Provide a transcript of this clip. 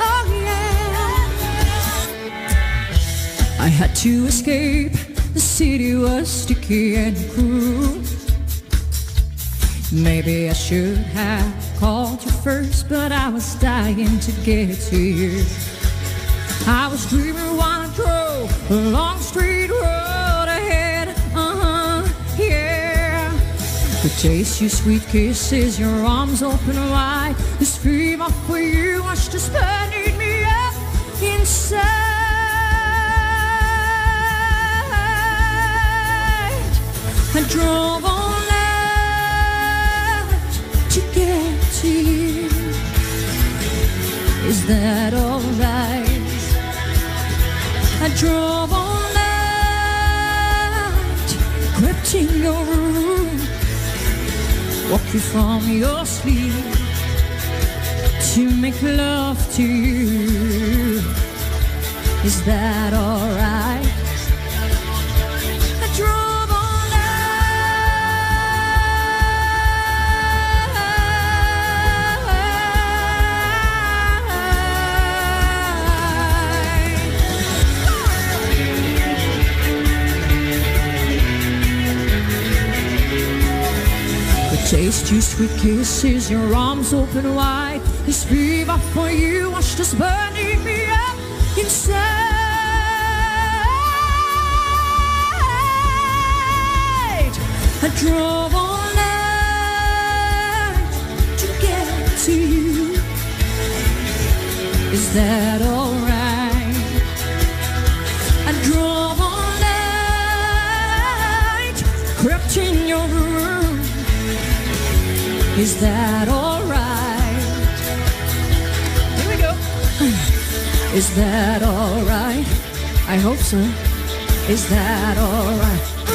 Oh, I had to escape, the city was sticky and cruel. Maybe I should have called you first But I was dying to get to you. I was dreaming Could taste your sweet kisses, your arms open wide. This fever for you was just burning me up inside. I drove all night to get to you. Is that alright? I drove all night, crept in your room, woke you from your sleep to make love to you. Is that alright? Taste your sweet kisses, your arms open wide. This fever for you was just burning me up inside. I drove all night to get to you. Is that alright? Is that alright? Here we go. Is that alright? I hope so. Is that alright?